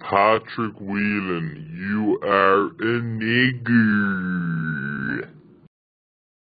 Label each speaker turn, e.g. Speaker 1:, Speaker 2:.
Speaker 1: Patrick Whelan, you are a nigger.